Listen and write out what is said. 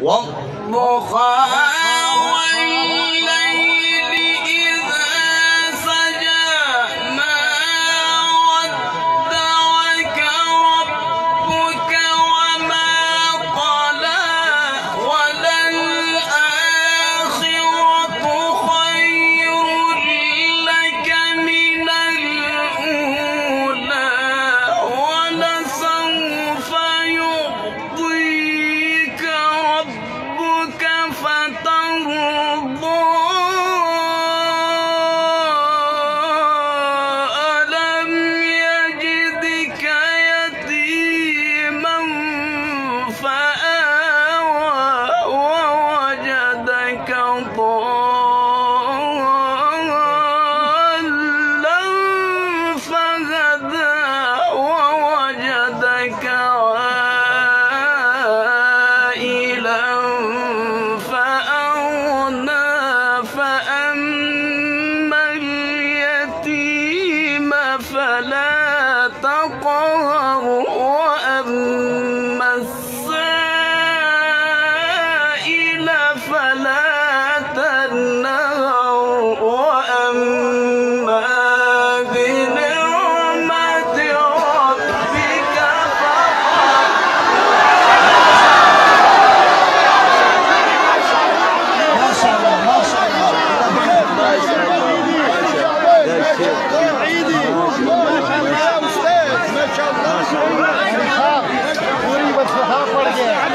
王博华 فلا تقهر وأما السائل فلا تقهر पूरी वहाँ पड़ गया।